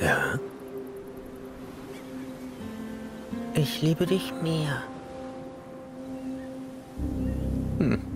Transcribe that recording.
Ja? Ich liebe dich mehr. Hm.